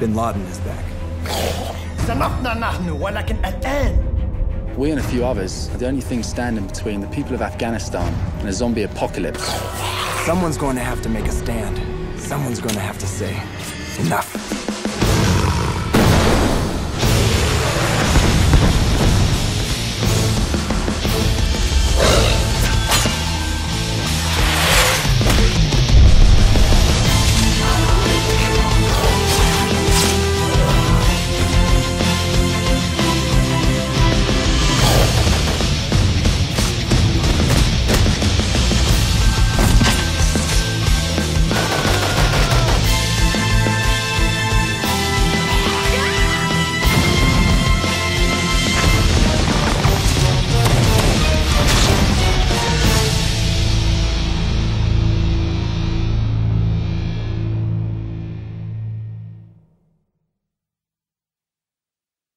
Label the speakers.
Speaker 1: Bin Laden is back.
Speaker 2: We and a few others are the only thing standing between the people of Afghanistan and a zombie apocalypse.
Speaker 1: Someone's going to have to make a stand. Someone's going to have to say, enough.